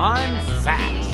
I'm fat.